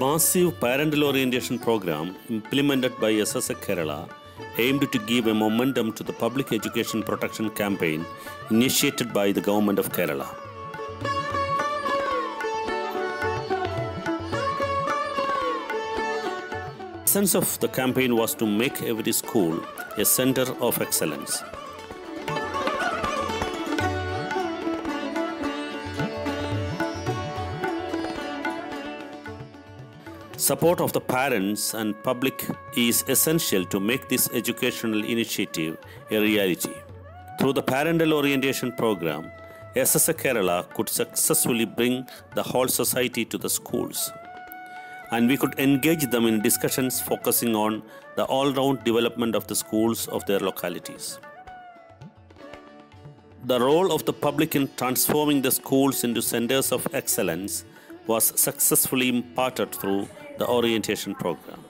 massive parental orientation program implemented by SSA Kerala aimed to give a momentum to the public education protection campaign initiated by the government of Kerala. The essence of the campaign was to make every school a center of excellence. Support of the parents and public is essential to make this educational initiative a reality. Through the parental orientation program, SSA Kerala could successfully bring the whole society to the schools. And we could engage them in discussions focusing on the all round development of the schools of their localities. The role of the public in transforming the schools into centers of excellence was successfully imparted through the orientation program.